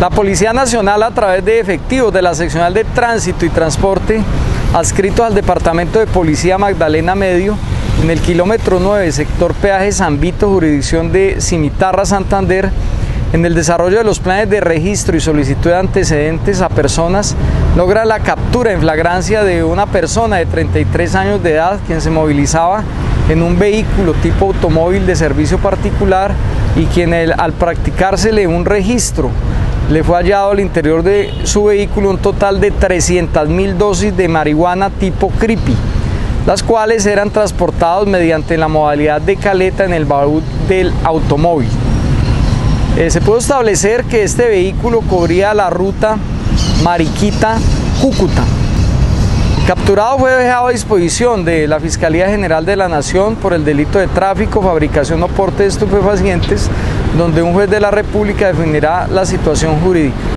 La Policía Nacional a través de efectivos de la Seccional de Tránsito y Transporte adscritos al Departamento de Policía Magdalena Medio en el kilómetro 9, sector peaje San Vito, jurisdicción de Cimitarra, Santander, en el desarrollo de los planes de registro y solicitud de antecedentes a personas, logra la captura en flagrancia de una persona de 33 años de edad quien se movilizaba en un vehículo tipo automóvil de servicio particular y quien al practicársele un registro le fue hallado al interior de su vehículo un total de 300 mil dosis de marihuana tipo creepy, las cuales eran transportadas mediante la modalidad de caleta en el baúl del automóvil. Eh, se pudo establecer que este vehículo cubría la ruta Mariquita-Cúcuta. Capturado fue dejado a disposición de la Fiscalía General de la Nación por el delito de tráfico, fabricación o porte de estupefacientes donde un juez de la República definirá la situación jurídica.